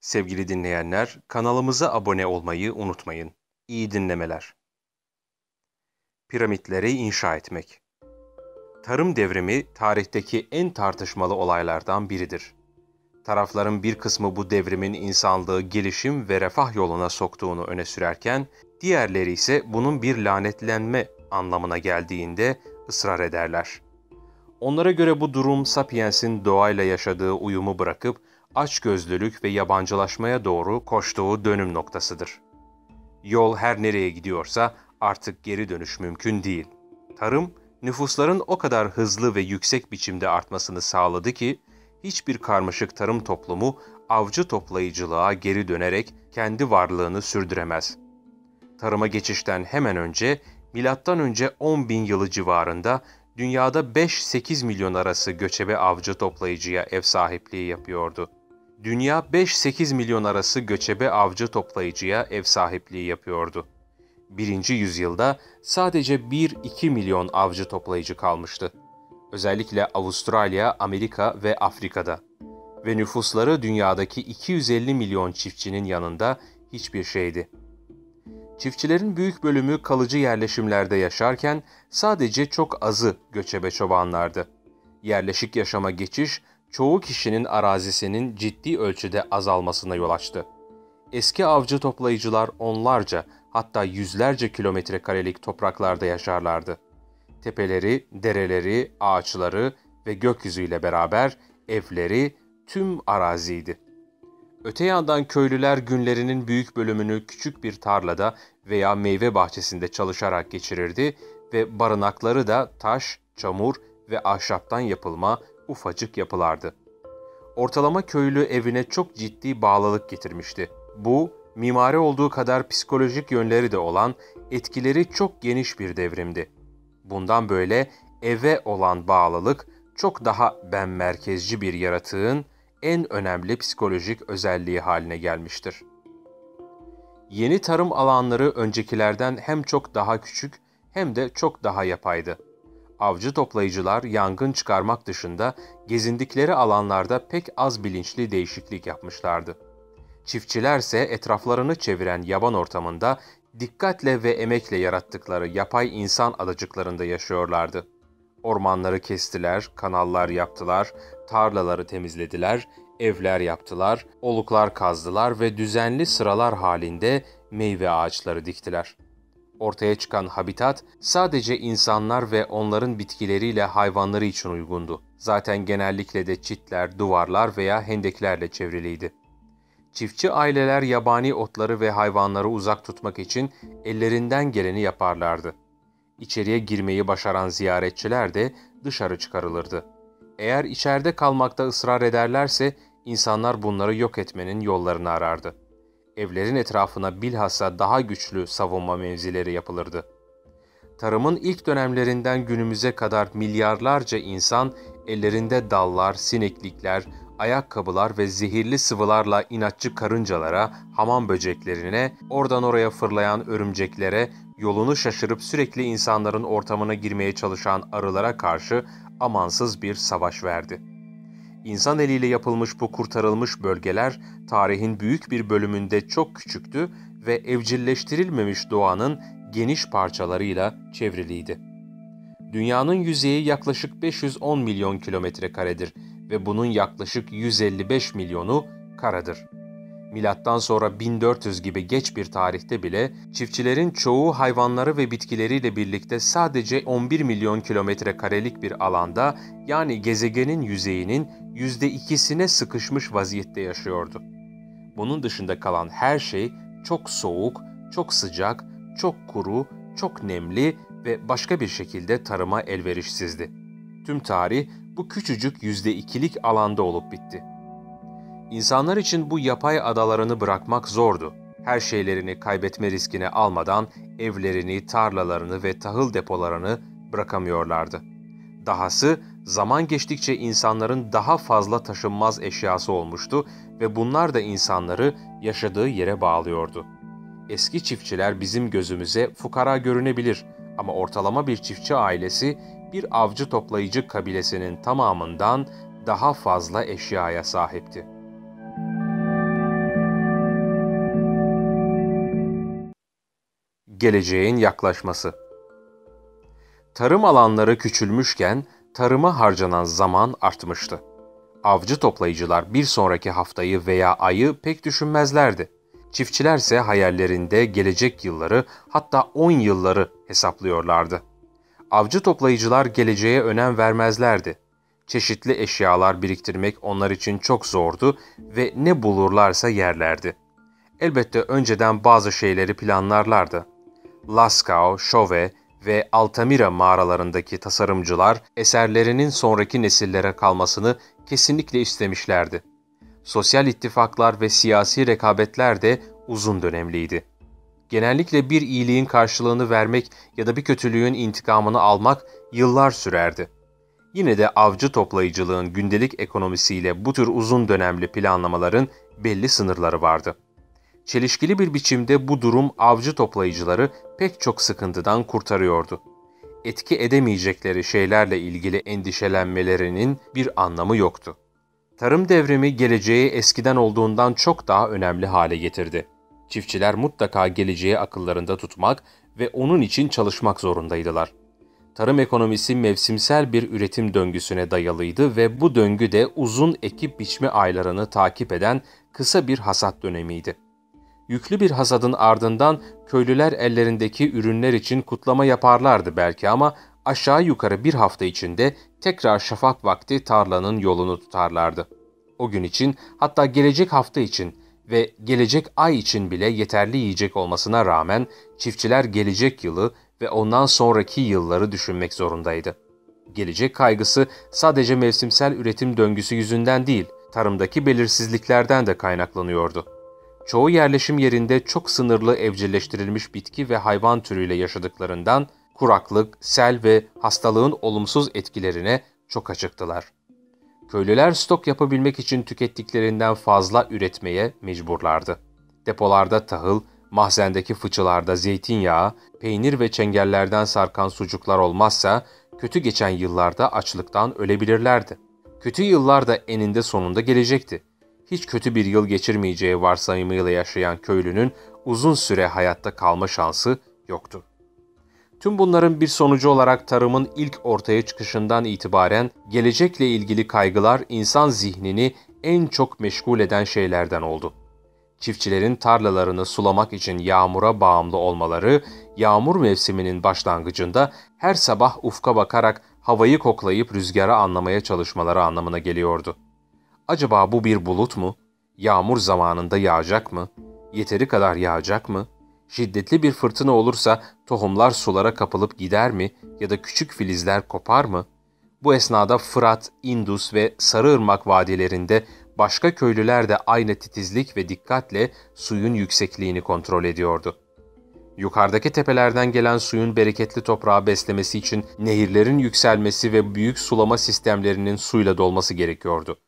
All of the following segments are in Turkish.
Sevgili dinleyenler, kanalımıza abone olmayı unutmayın. İyi dinlemeler. Piramitleri inşa etmek. Tarım devrimi tarihteki en tartışmalı olaylardan biridir. Tarafların bir kısmı bu devrimin insanlığı gelişim ve refah yoluna soktuğunu öne sürerken, diğerleri ise bunun bir lanetlenme anlamına geldiğinde ısrar ederler. Onlara göre bu durum Sapiens'in doğayla yaşadığı uyumu bırakıp açgözlülük ve yabancılaşmaya doğru koştuğu dönüm noktasıdır. Yol her nereye gidiyorsa artık geri dönüş mümkün değil. Tarım, nüfusların o kadar hızlı ve yüksek biçimde artmasını sağladı ki, hiçbir karmaşık tarım toplumu avcı toplayıcılığa geri dönerek kendi varlığını sürdüremez. Tarıma geçişten hemen önce, önce 10 bin yılı civarında dünyada 5-8 milyon arası göçebe avcı toplayıcıya ev sahipliği yapıyordu. Dünya 5-8 milyon arası göçebe avcı toplayıcıya ev sahipliği yapıyordu. Birinci yüzyılda sadece 1-2 milyon avcı toplayıcı kalmıştı. Özellikle Avustralya, Amerika ve Afrika'da. Ve nüfusları dünyadaki 250 milyon çiftçinin yanında hiçbir şeydi. Çiftçilerin büyük bölümü kalıcı yerleşimlerde yaşarken sadece çok azı göçebe çobanlardı. Yerleşik yaşama geçiş çoğu kişinin arazisinin ciddi ölçüde azalmasına yol açtı. Eski avcı toplayıcılar onlarca hatta yüzlerce kilometre karelik topraklarda yaşarlardı. Tepeleri, dereleri, ağaçları ve gökyüzüyle beraber evleri tüm araziydi. Öte yandan köylüler günlerinin büyük bölümünü küçük bir tarlada veya meyve bahçesinde çalışarak geçirirdi ve barınakları da taş, çamur ve ahşaptan yapılma ufacık yapılardı. Ortalama köylü evine çok ciddi bağlılık getirmişti. Bu, mimari olduğu kadar psikolojik yönleri de olan etkileri çok geniş bir devrimdi. Bundan böyle eve olan bağlılık çok daha ben merkezci bir yaratığın en önemli psikolojik özelliği haline gelmiştir. Yeni tarım alanları öncekilerden hem çok daha küçük hem de çok daha yapaydı. Avcı toplayıcılar yangın çıkarmak dışında gezindikleri alanlarda pek az bilinçli değişiklik yapmışlardı. Çiftçilerse etraflarını çeviren yaban ortamında dikkatle ve emekle yarattıkları yapay insan adacıklarında yaşıyorlardı. Ormanları kestiler, kanallar yaptılar, tarlaları temizlediler, evler yaptılar, oluklar kazdılar ve düzenli sıralar halinde meyve ağaçları diktiler. Ortaya çıkan habitat sadece insanlar ve onların bitkileriyle hayvanları için uygundu. Zaten genellikle de çitler, duvarlar veya hendeklerle çevriliydi. Çiftçi aileler yabani otları ve hayvanları uzak tutmak için ellerinden geleni yaparlardı. İçeriye girmeyi başaran ziyaretçiler de dışarı çıkarılırdı. Eğer içeride kalmakta ısrar ederlerse insanlar bunları yok etmenin yollarını arardı. Evlerin etrafına bilhassa daha güçlü savunma mevzileri yapılırdı. Tarımın ilk dönemlerinden günümüze kadar milyarlarca insan ellerinde dallar, sineklikler, ayakkabılar ve zehirli sıvılarla inatçı karıncalara, hamam böceklerine, oradan oraya fırlayan örümceklere, yolunu şaşırıp sürekli insanların ortamına girmeye çalışan arılara karşı amansız bir savaş verdi. İnsan eliyle yapılmış bu kurtarılmış bölgeler tarihin büyük bir bölümünde çok küçüktü ve evcilleştirilmemiş doğanın geniş parçalarıyla çevriliydi. Dünyanın yüzeyi yaklaşık 510 milyon kilometre karedir ve bunun yaklaşık 155 milyonu karadır. Milattan sonra 1400 gibi geç bir tarihte bile çiftçilerin çoğu hayvanları ve bitkileriyle birlikte sadece 11 milyon kilometre karelik bir alanda yani gezegenin yüzeyinin %2'sine sıkışmış vaziyette yaşıyordu. Bunun dışında kalan her şey çok soğuk, çok sıcak, çok kuru, çok nemli ve başka bir şekilde tarıma elverişsizdi. Tüm tarih bu küçücük %2'lik alanda olup bitti. İnsanlar için bu yapay adalarını bırakmak zordu. Her şeylerini kaybetme riskine almadan evlerini, tarlalarını ve tahıl depolarını bırakamıyorlardı. Dahası zaman geçtikçe insanların daha fazla taşınmaz eşyası olmuştu ve bunlar da insanları yaşadığı yere bağlıyordu. Eski çiftçiler bizim gözümüze fukara görünebilir ama ortalama bir çiftçi ailesi bir avcı toplayıcı kabilesinin tamamından daha fazla eşyaya sahipti. Geleceğin yaklaşması Tarım alanları küçülmüşken tarıma harcanan zaman artmıştı. Avcı toplayıcılar bir sonraki haftayı veya ayı pek düşünmezlerdi. Çiftçilerse hayallerinde gelecek yılları hatta 10 yılları hesaplıyorlardı. Avcı toplayıcılar geleceğe önem vermezlerdi. Çeşitli eşyalar biriktirmek onlar için çok zordu ve ne bulurlarsa yerlerdi. Elbette önceden bazı şeyleri planlarlardı. Lascaux, Chauvet ve Altamira mağaralarındaki tasarımcılar eserlerinin sonraki nesillere kalmasını kesinlikle istemişlerdi. Sosyal ittifaklar ve siyasi rekabetler de uzun dönemliydi. Genellikle bir iyiliğin karşılığını vermek ya da bir kötülüğün intikamını almak yıllar sürerdi. Yine de avcı toplayıcılığın gündelik ekonomisiyle bu tür uzun dönemli planlamaların belli sınırları vardı. Çelişkili bir biçimde bu durum avcı toplayıcıları pek çok sıkıntıdan kurtarıyordu. Etki edemeyecekleri şeylerle ilgili endişelenmelerinin bir anlamı yoktu. Tarım devrimi geleceği eskiden olduğundan çok daha önemli hale getirdi. Çiftçiler mutlaka geleceği akıllarında tutmak ve onun için çalışmak zorundaydılar. Tarım ekonomisi mevsimsel bir üretim döngüsüne dayalıydı ve bu döngü de uzun ekip biçme aylarını takip eden kısa bir hasat dönemiydi. Yüklü bir hasadın ardından köylüler ellerindeki ürünler için kutlama yaparlardı belki ama aşağı yukarı bir hafta içinde tekrar şafak vakti tarlanın yolunu tutarlardı. O gün için hatta gelecek hafta için ve gelecek ay için bile yeterli yiyecek olmasına rağmen çiftçiler gelecek yılı ve ondan sonraki yılları düşünmek zorundaydı. Gelecek kaygısı sadece mevsimsel üretim döngüsü yüzünden değil, tarımdaki belirsizliklerden de kaynaklanıyordu. Çoğu yerleşim yerinde çok sınırlı evcilleştirilmiş bitki ve hayvan türüyle yaşadıklarından kuraklık, sel ve hastalığın olumsuz etkilerine çok açıktılar. Köylüler stok yapabilmek için tükettiklerinden fazla üretmeye mecburlardı. Depolarda tahıl, mahzendeki fıçılarda zeytinyağı, peynir ve çengellerden sarkan sucuklar olmazsa kötü geçen yıllarda açlıktan ölebilirlerdi. Kötü yıllar da eninde sonunda gelecekti. Hiç kötü bir yıl geçirmeyeceği varsayımıyla yaşayan köylünün uzun süre hayatta kalma şansı yoktu. Tüm bunların bir sonucu olarak tarımın ilk ortaya çıkışından itibaren gelecekle ilgili kaygılar insan zihnini en çok meşgul eden şeylerden oldu. Çiftçilerin tarlalarını sulamak için yağmura bağımlı olmaları, yağmur mevsiminin başlangıcında her sabah ufka bakarak havayı koklayıp rüzgarı anlamaya çalışmaları anlamına geliyordu. Acaba bu bir bulut mu? Yağmur zamanında yağacak mı? Yeteri kadar yağacak mı?'' Şiddetli bir fırtına olursa tohumlar sulara kapılıp gider mi ya da küçük filizler kopar mı? Bu esnada Fırat, Indus ve Sarıırmak vadilerinde başka köylüler de aynı titizlik ve dikkatle suyun yüksekliğini kontrol ediyordu. Yukarıdaki tepelerden gelen suyun bereketli toprağı beslemesi için nehirlerin yükselmesi ve büyük sulama sistemlerinin suyla dolması gerekiyordu.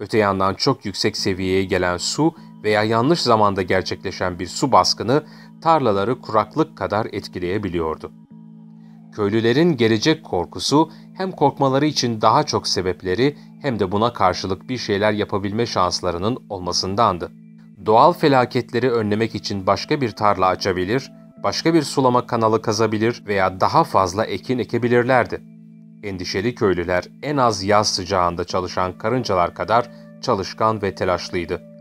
Öte yandan çok yüksek seviyeye gelen su veya yanlış zamanda gerçekleşen bir su baskını tarlaları kuraklık kadar etkileyebiliyordu. Köylülerin gelecek korkusu hem korkmaları için daha çok sebepleri hem de buna karşılık bir şeyler yapabilme şanslarının olmasındandı. Doğal felaketleri önlemek için başka bir tarla açabilir, başka bir sulama kanalı kazabilir veya daha fazla ekin ekebilirlerdi. Endişeli köylüler en az yaz sıcağında çalışan karıncalar kadar çalışkan ve telaşlıydı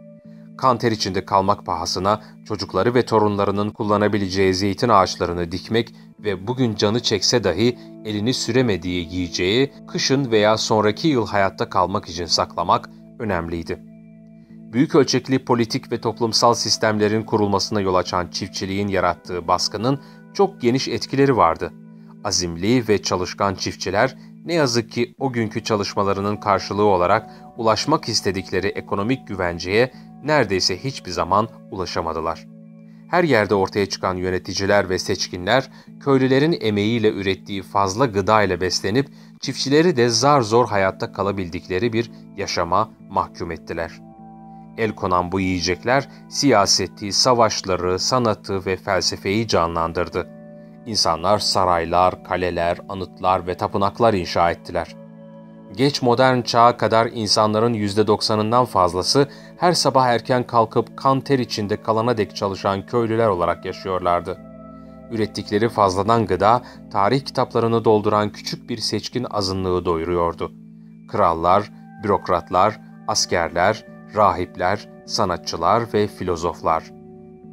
kanter içinde kalmak pahasına çocukları ve torunlarının kullanabileceği zeytin ağaçlarını dikmek ve bugün canı çekse dahi elini süremediği yiyeceği kışın veya sonraki yıl hayatta kalmak için saklamak önemliydi. Büyük ölçekli politik ve toplumsal sistemlerin kurulmasına yol açan çiftçiliğin yarattığı baskının çok geniş etkileri vardı. Azimli ve çalışkan çiftçiler ne yazık ki o günkü çalışmalarının karşılığı olarak ulaşmak istedikleri ekonomik güvenceye neredeyse hiçbir zaman ulaşamadılar. Her yerde ortaya çıkan yöneticiler ve seçkinler, köylülerin emeğiyle ürettiği fazla gıda ile beslenip, çiftçileri de zar zor hayatta kalabildikleri bir yaşama mahkum ettiler. El konan bu yiyecekler, siyaseti, savaşları, sanatı ve felsefeyi canlandırdı. İnsanlar saraylar, kaleler, anıtlar ve tapınaklar inşa ettiler.'' Geç modern çağa kadar insanların %90'ından fazlası her sabah erken kalkıp kan ter içinde kalana dek çalışan köylüler olarak yaşıyorlardı. Ürettikleri fazladan gıda, tarih kitaplarını dolduran küçük bir seçkin azınlığı doyuruyordu. Krallar, bürokratlar, askerler, rahipler, sanatçılar ve filozoflar.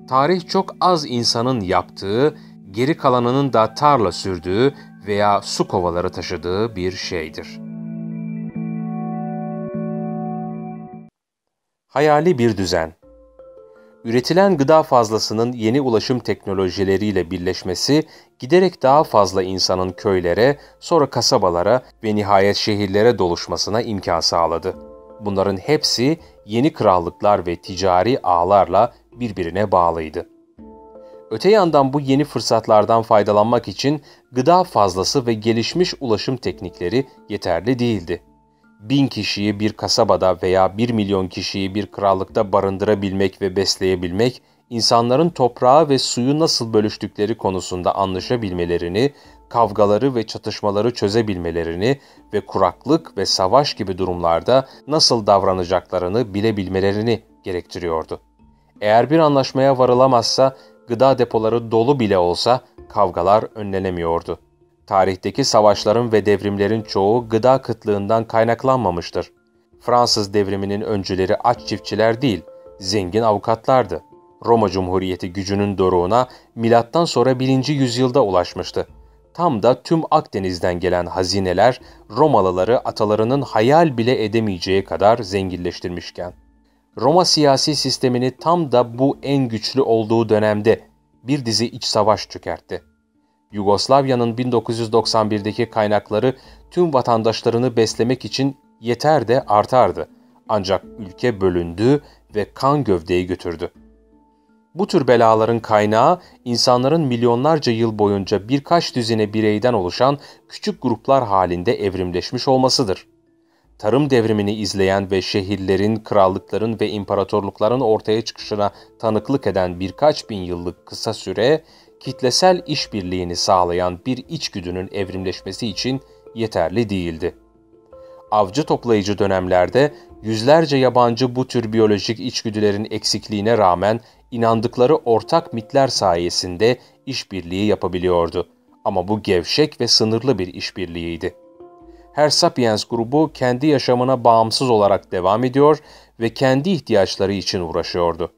Tarih çok az insanın yaptığı, geri kalanının da tarla sürdüğü veya su kovaları taşıdığı bir şeydir. Hayali bir düzen Üretilen gıda fazlasının yeni ulaşım teknolojileriyle birleşmesi, giderek daha fazla insanın köylere, sonra kasabalara ve nihayet şehirlere doluşmasına imkan sağladı. Bunların hepsi yeni krallıklar ve ticari ağlarla birbirine bağlıydı. Öte yandan bu yeni fırsatlardan faydalanmak için gıda fazlası ve gelişmiş ulaşım teknikleri yeterli değildi. Bin kişiyi bir kasabada veya bir milyon kişiyi bir krallıkta barındırabilmek ve besleyebilmek, insanların toprağı ve suyu nasıl bölüştükleri konusunda anlaşabilmelerini, kavgaları ve çatışmaları çözebilmelerini ve kuraklık ve savaş gibi durumlarda nasıl davranacaklarını bilebilmelerini gerektiriyordu. Eğer bir anlaşmaya varılamazsa gıda depoları dolu bile olsa kavgalar önlenemiyordu. Tarihteki savaşların ve devrimlerin çoğu gıda kıtlığından kaynaklanmamıştır. Fransız devriminin öncüleri aç çiftçiler değil, zengin avukatlardı. Roma Cumhuriyeti gücünün doruğuna milattan sonra 1. yüzyılda ulaşmıştı. Tam da tüm Akdeniz'den gelen hazineler Romalıları atalarının hayal bile edemeyeceği kadar zenginleştirmişken. Roma siyasi sistemini tam da bu en güçlü olduğu dönemde bir dizi iç savaş çökertti. Yugoslavya'nın 1991'deki kaynakları tüm vatandaşlarını beslemek için yeter de artardı. Ancak ülke bölündü ve kan gövdeyi götürdü. Bu tür belaların kaynağı insanların milyonlarca yıl boyunca birkaç düzine bireyden oluşan küçük gruplar halinde evrimleşmiş olmasıdır tarım devrimini izleyen ve şehirlerin, krallıkların ve imparatorlukların ortaya çıkışına tanıklık eden birkaç bin yıllık kısa süre, kitlesel işbirliğini sağlayan bir içgüdünün evrimleşmesi için yeterli değildi. Avcı toplayıcı dönemlerde yüzlerce yabancı bu tür biyolojik içgüdülerin eksikliğine rağmen inandıkları ortak mitler sayesinde işbirliği yapabiliyordu. Ama bu gevşek ve sınırlı bir işbirliğiydi her Sapiens grubu kendi yaşamına bağımsız olarak devam ediyor ve kendi ihtiyaçları için uğraşıyordu.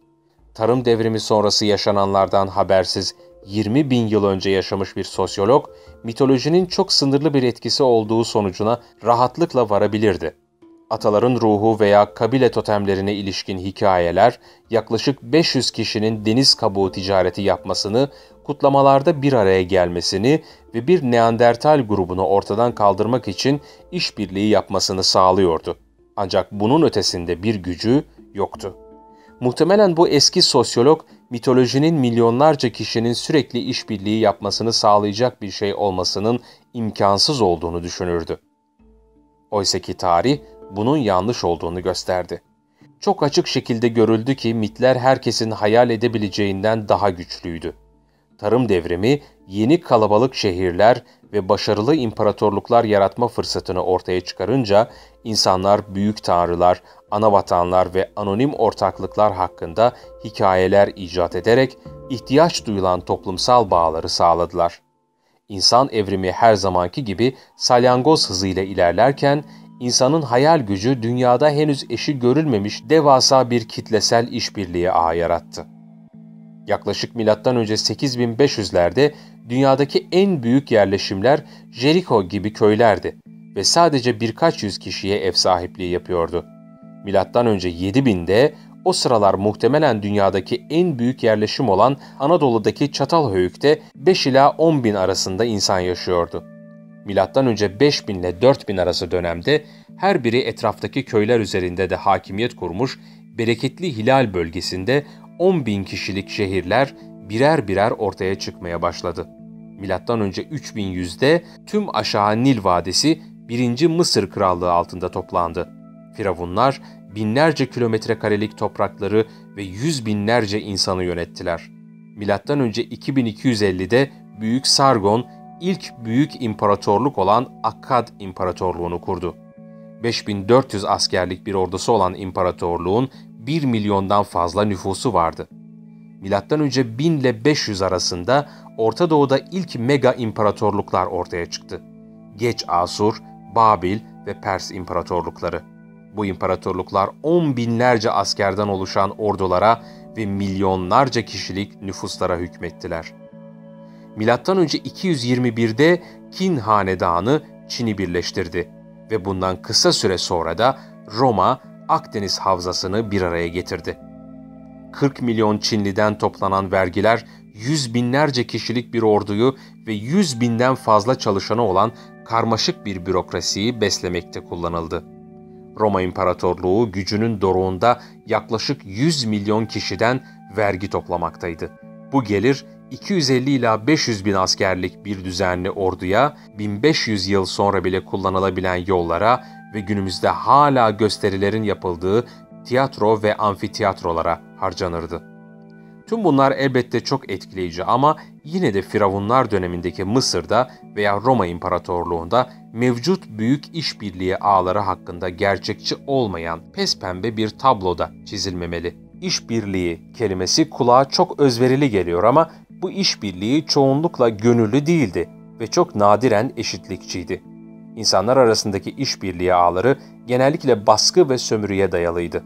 Tarım devrimi sonrası yaşananlardan habersiz 20 bin yıl önce yaşamış bir sosyolog, mitolojinin çok sınırlı bir etkisi olduğu sonucuna rahatlıkla varabilirdi. Ataların ruhu veya kabile totemlerine ilişkin hikayeler, yaklaşık 500 kişinin deniz kabuğu ticareti yapmasını kutlamalarda bir araya gelmesini ve bir Neandertal grubunu ortadan kaldırmak için işbirliği yapmasını sağlıyordu. Ancak bunun ötesinde bir gücü yoktu. Muhtemelen bu eski sosyolog mitolojinin milyonlarca kişinin sürekli işbirliği yapmasını sağlayacak bir şey olmasının imkansız olduğunu düşünürdü. Oysa ki tarih bunun yanlış olduğunu gösterdi. Çok açık şekilde görüldü ki mitler herkesin hayal edebileceğinden daha güçlüydü tarım devrimi yeni kalabalık şehirler ve başarılı imparatorluklar yaratma fırsatını ortaya çıkarınca insanlar büyük tanrılar, ana vatanlar ve anonim ortaklıklar hakkında hikayeler icat ederek ihtiyaç duyulan toplumsal bağları sağladılar. İnsan evrimi her zamanki gibi salyangoz hızıyla ilerlerken insanın hayal gücü dünyada henüz eşi görülmemiş devasa bir kitlesel işbirliği ağı yarattı. Yaklaşık M.Ö. 8500'lerde dünyadaki en büyük yerleşimler Jericho gibi köylerdi ve sadece birkaç yüz kişiye ev sahipliği yapıyordu. M.Ö. 7000'de o sıralar muhtemelen dünyadaki en büyük yerleşim olan Anadolu'daki Çatalhöyük'te 5 ila 10 bin arasında insan yaşıyordu. M.Ö. 5000 ile 4000 arası dönemde her biri etraftaki köyler üzerinde de hakimiyet kurmuş, bereketli Hilal bölgesinde 10 bin kişilik şehirler birer birer ortaya çıkmaya başladı. Milattan önce 3100'de tüm aşağı Nil Vadisi 1. Mısır Krallığı altında toplandı. Firavunlar binlerce kilometre karelik toprakları ve yüz binlerce insanı yönettiler. Milattan önce 2250'de Büyük Sargon ilk büyük imparatorluk olan Akkad İmparatorluğunu kurdu. 5400 askerlik bir ordusu olan imparatorluğun 1 milyondan fazla nüfusu vardı. M.Ö. 1000 ile 500 arasında Orta Doğu'da ilk mega imparatorluklar ortaya çıktı. Geç Asur, Babil ve Pers imparatorlukları. Bu imparatorluklar on binlerce askerden oluşan ordulara ve milyonlarca kişilik nüfuslara hükmettiler. Önce 221'de Kin hanedanı Çin'i birleştirdi ve bundan kısa süre sonra da Roma Akdeniz havzasını bir araya getirdi. 40 milyon Çinliden toplanan vergiler yüz binlerce kişilik bir orduyu ve yüz binden fazla çalışanı olan karmaşık bir bürokrasiyi beslemekte kullanıldı. Roma İmparatorluğu gücünün doruğunda yaklaşık 100 milyon kişiden vergi toplamaktaydı. Bu gelir 250 ila 500 bin askerlik bir düzenli orduya, 1500 yıl sonra bile kullanılabilen yollara ve günümüzde hala gösterilerin yapıldığı tiyatro ve amfitiyatrolara harcanırdı. Tüm bunlar elbette çok etkileyici ama yine de Firavunlar dönemindeki Mısır'da veya Roma İmparatorluğu'nda mevcut büyük işbirliği ağları hakkında gerçekçi olmayan pespembe bir tabloda çizilmemeli. İşbirliği kelimesi kulağa çok özverili geliyor ama bu işbirliği çoğunlukla gönüllü değildi ve çok nadiren eşitlikçiydi. İnsanlar arasındaki işbirliği ağları genellikle baskı ve sömürüye dayalıydı.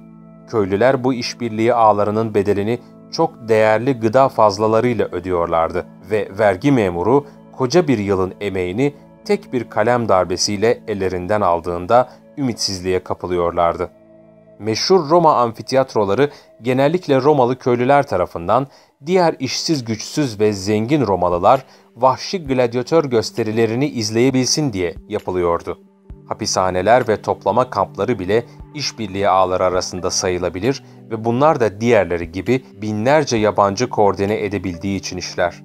Köylüler bu işbirliği ağlarının bedelini çok değerli gıda fazlalarıyla ödüyorlardı ve vergi memuru koca bir yılın emeğini tek bir kalem darbesiyle ellerinden aldığında ümitsizliğe kapılıyorlardı. Meşhur Roma amfitiyatroları genellikle Romalı köylüler tarafından diğer işsiz güçsüz ve zengin Romalılar vahşi gladyatör gösterilerini izleyebilsin diye yapılıyordu. Hapishaneler ve toplama kampları bile işbirliği ağları arasında sayılabilir ve bunlar da diğerleri gibi binlerce yabancı koordine edebildiği için işler.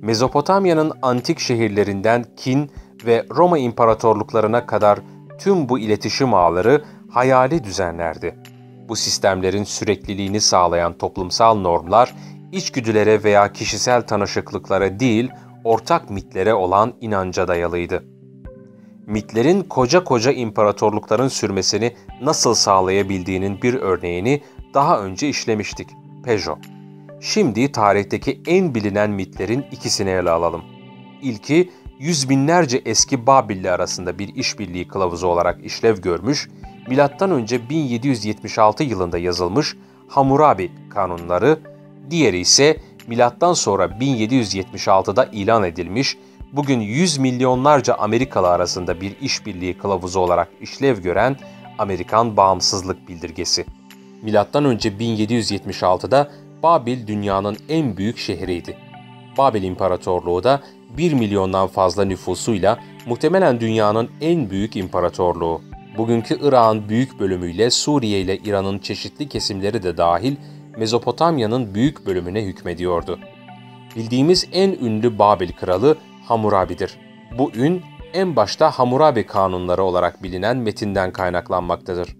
Mezopotamya'nın antik şehirlerinden Kin ve Roma imparatorluklarına kadar tüm bu iletişim ağları hayali düzenlerdi. Bu sistemlerin sürekliliğini sağlayan toplumsal normlar, içgüdülere veya kişisel tanışıklıklara değil, ortak mitlere olan inanca dayalıydı. Mitlerin koca koca imparatorlukların sürmesini nasıl sağlayabildiğinin bir örneğini daha önce işlemiştik. Peugeot. Şimdi tarihteki en bilinen mitlerin ikisini ele alalım. İlki, yüz binlerce eski Babilli arasında bir işbirliği kılavuzu olarak işlev görmüş, M.Ö. 1776 yılında yazılmış Hammurabi kanunları, diğeri ise milattan sonra 1776'da ilan edilmiş, bugün 100 milyonlarca Amerikalı arasında bir işbirliği kılavuzu olarak işlev gören Amerikan Bağımsızlık Bildirgesi. Milattan önce 1776'da Babil dünyanın en büyük şehriydi. Babil İmparatorluğu da 1 milyondan fazla nüfusuyla muhtemelen dünyanın en büyük imparatorluğu. Bugünkü Irak'ın büyük bölümüyle Suriye ile İran'ın çeşitli kesimleri de dahil Mezopotamya'nın büyük bölümüne hükmediyordu. Bildiğimiz en ünlü Babil kralı Hammurabi'dir. Bu ün en başta Hammurabi kanunları olarak bilinen metinden kaynaklanmaktadır.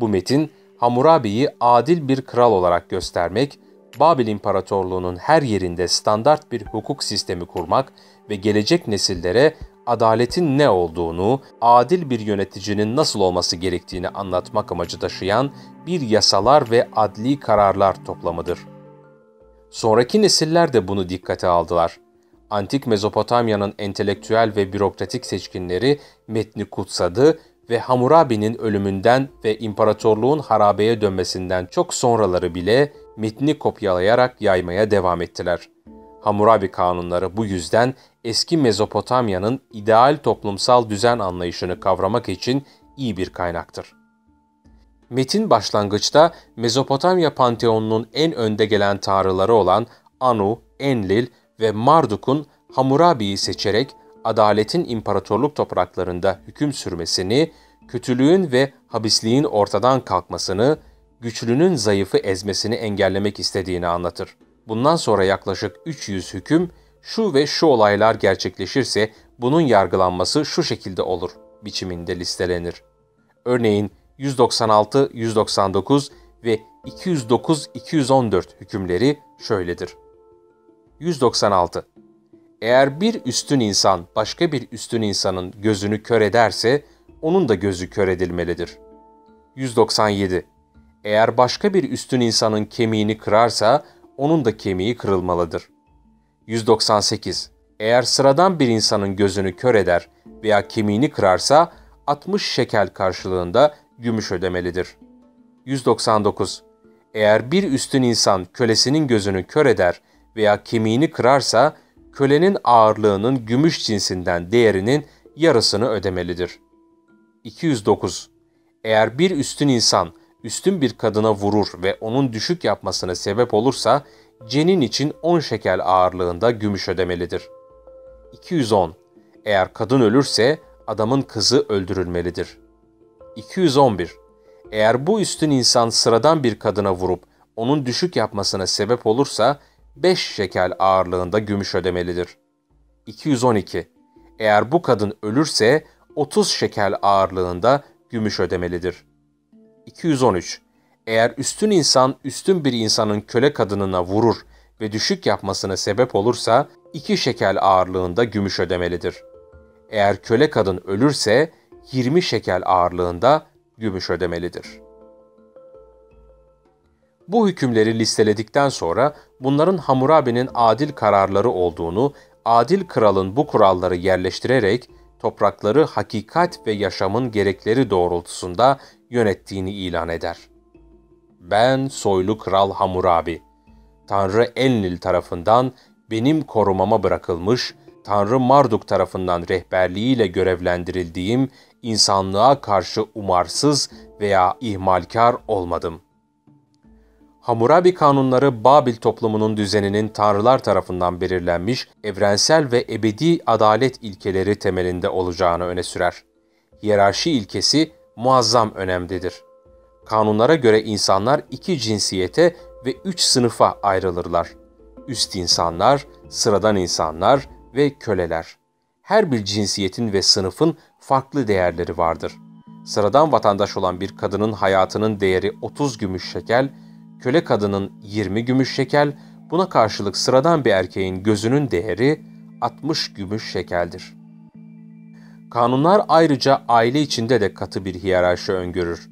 Bu metin Hammurabi'yi adil bir kral olarak göstermek, Babil İmparatorluğu'nun her yerinde standart bir hukuk sistemi kurmak ve gelecek nesillere adaletin ne olduğunu, adil bir yöneticinin nasıl olması gerektiğini anlatmak amacı taşıyan bir yasalar ve adli kararlar toplamıdır. Sonraki nesiller de bunu dikkate aldılar. Antik Mezopotamya'nın entelektüel ve bürokratik seçkinleri metni kutsadı ve Hammurabi'nin ölümünden ve imparatorluğun harabeye dönmesinden çok sonraları bile metni kopyalayarak yaymaya devam ettiler. Hammurabi kanunları bu yüzden eski Mezopotamya'nın ideal toplumsal düzen anlayışını kavramak için iyi bir kaynaktır. Metin başlangıçta Mezopotamya panteonunun en önde gelen tanrıları olan Anu, Enlil ve Marduk'un Hammurabi'yi seçerek adaletin imparatorluk topraklarında hüküm sürmesini, kötülüğün ve habisliğin ortadan kalkmasını, güçlünün zayıfı ezmesini engellemek istediğini anlatır. Bundan sonra yaklaşık 300 hüküm şu ve şu olaylar gerçekleşirse bunun yargılanması şu şekilde olur biçiminde listelenir. Örneğin 196, 199 ve 209, 214 hükümleri şöyledir. 196. Eğer bir üstün insan başka bir üstün insanın gözünü kör ederse, onun da gözü kör edilmelidir. 197. Eğer başka bir üstün insanın kemiğini kırarsa, onun da kemiği kırılmalıdır. 198. Eğer sıradan bir insanın gözünü kör eder veya kemiğini kırarsa 60 şekel karşılığında gümüş ödemelidir. 199. Eğer bir üstün insan kölesinin gözünü kör eder veya kemiğini kırarsa kölenin ağırlığının gümüş cinsinden değerinin yarısını ödemelidir. 209. Eğer bir üstün insan üstün bir kadına vurur ve onun düşük yapmasına sebep olursa cenin için 10 şekel ağırlığında gümüş ödemelidir. 210. Eğer kadın ölürse adamın kızı öldürülmelidir. 211. Eğer bu üstün insan sıradan bir kadına vurup onun düşük yapmasına sebep olursa 5 şekel ağırlığında gümüş ödemelidir. 212. Eğer bu kadın ölürse 30 şekel ağırlığında gümüş ödemelidir. 213. Eğer üstün insan üstün bir insanın köle kadınına vurur ve düşük yapmasına sebep olursa 2 şekel ağırlığında gümüş ödemelidir. Eğer köle kadın ölürse 20 şekel ağırlığında gümüş ödemelidir. Bu hükümleri listeledikten sonra bunların Hammurabi'nin adil kararları olduğunu, adil kralın bu kuralları yerleştirerek toprakları hakikat ve yaşamın gerekleri doğrultusunda yönettiğini ilan eder. Ben soylu kral Hammurabi, Tanrı Enlil tarafından benim korumama bırakılmış, Tanrı Marduk tarafından rehberliğiyle görevlendirildiğim insanlığa karşı umarsız veya ihmalkar olmadım. Hammurabi kanunları Babil toplumunun düzeninin tanrılar tarafından belirlenmiş evrensel ve ebedi adalet ilkeleri temelinde olacağını öne sürer. Hiyerarşi ilkesi muazzam önemlidir. Kanunlara göre insanlar iki cinsiyete ve üç sınıfa ayrılırlar. Üst insanlar, sıradan insanlar ve köleler. Her bir cinsiyetin ve sınıfın farklı değerleri vardır. Sıradan vatandaş olan bir kadının hayatının değeri 30 gümüş şekel, köle kadının 20 gümüş şekel, buna karşılık sıradan bir erkeğin gözünün değeri 60 gümüş şekeldir. Kanunlar ayrıca aile içinde de katı bir hiyerarşi öngörür.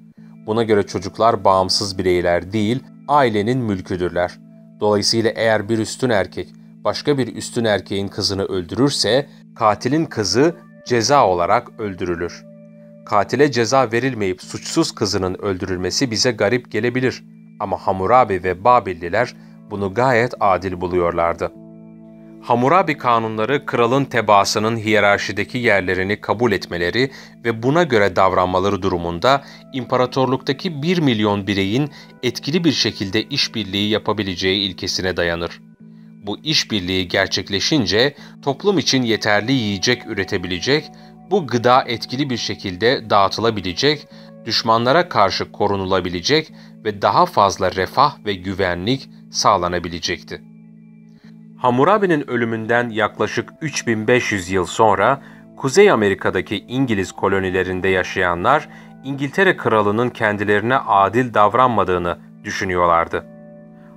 Buna göre çocuklar bağımsız bireyler değil, ailenin mülküdürler. Dolayısıyla eğer bir üstün erkek başka bir üstün erkeğin kızını öldürürse, katilin kızı ceza olarak öldürülür. Katile ceza verilmeyip suçsuz kızının öldürülmesi bize garip gelebilir ama Hammurabi ve Babilliler bunu gayet adil buluyorlardı. Hammurabi kanunları kralın tebaasının hiyerarşideki yerlerini kabul etmeleri ve buna göre davranmaları durumunda imparatorluktaki 1 milyon bireyin etkili bir şekilde işbirliği yapabileceği ilkesine dayanır. Bu işbirliği gerçekleşince toplum için yeterli yiyecek üretebilecek, bu gıda etkili bir şekilde dağıtılabilecek, düşmanlara karşı korunulabilecek ve daha fazla refah ve güvenlik sağlanabilecekti. Hammurabi'nin ölümünden yaklaşık 3500 yıl sonra Kuzey Amerika'daki İngiliz kolonilerinde yaşayanlar İngiltere kralının kendilerine adil davranmadığını düşünüyorlardı.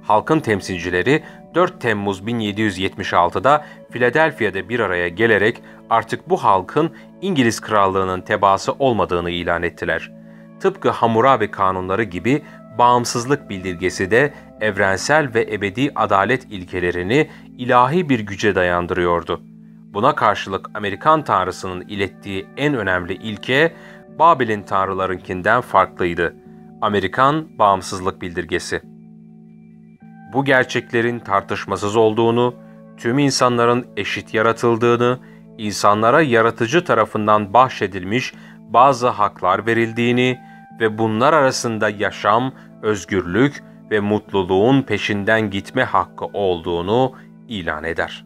Halkın temsilcileri 4 Temmuz 1776'da Philadelphia'da bir araya gelerek artık bu halkın İngiliz krallığının tebaası olmadığını ilan ettiler. Tıpkı Hammurabi kanunları gibi bağımsızlık bildirgesi de evrensel ve ebedi adalet ilkelerini ilahi bir güce dayandırıyordu. Buna karşılık Amerikan tanrısının ilettiği en önemli ilke Babil'in tanrılarınkinden farklıydı. Amerikan bağımsızlık bildirgesi. Bu gerçeklerin tartışmasız olduğunu, tüm insanların eşit yaratıldığını, insanlara yaratıcı tarafından bahşedilmiş bazı haklar verildiğini ve bunlar arasında yaşam, özgürlük ve mutluluğun peşinden gitme hakkı olduğunu ilan eder.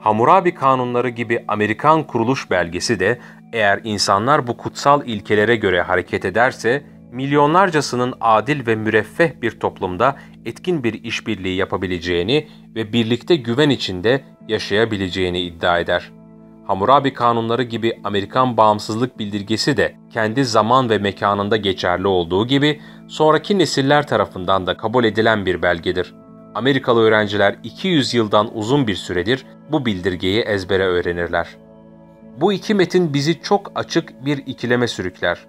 Hammurabi kanunları gibi Amerikan kuruluş belgesi de eğer insanlar bu kutsal ilkelere göre hareket ederse milyonlarcasının adil ve müreffeh bir toplumda etkin bir işbirliği yapabileceğini ve birlikte güven içinde yaşayabileceğini iddia eder. Hammurabi kanunları gibi Amerikan bağımsızlık bildirgesi de kendi zaman ve mekanında geçerli olduğu gibi sonraki nesiller tarafından da kabul edilen bir belgedir. Amerikalı öğrenciler 200 yıldan uzun bir süredir bu bildirgeyi ezbere öğrenirler. Bu iki metin bizi çok açık bir ikileme sürükler.